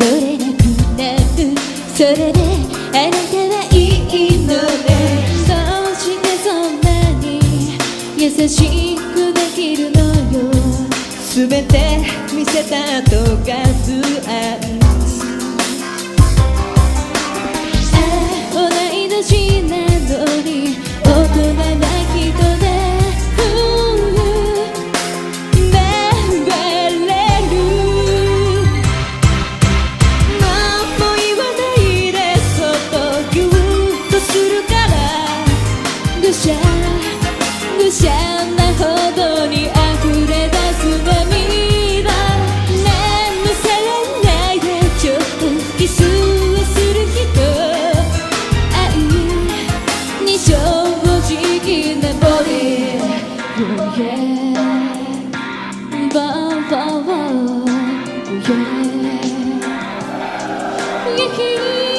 戻れなくなるそれであなたはいいのねそうしてそんなに優しくできるのよ全て見せた後が不安なほどに溢れ出す涙のされないでちょっとキスをする人愛に正直なボデ Yeah, yeah, yeah.